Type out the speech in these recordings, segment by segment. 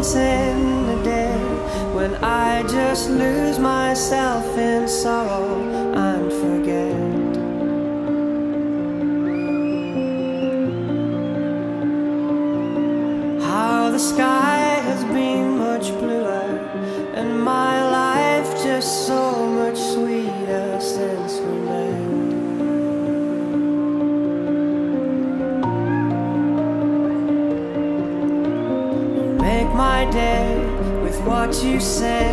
moments in the day when I just lose myself in sorrow and forget. How the sky has been much bluer and my life just so my day with what you say.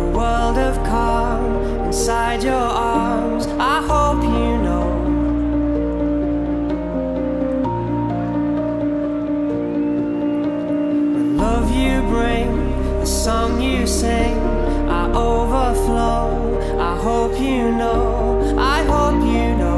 A world of calm inside your arms. I hope you know. The love you bring, the song you sing. I overflow. I hope you know. I hope you know.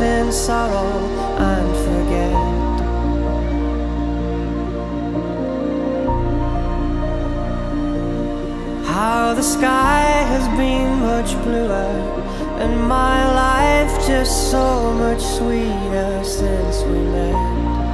In sorrow and forget. How the sky has been much bluer and my life just so much sweeter since we met.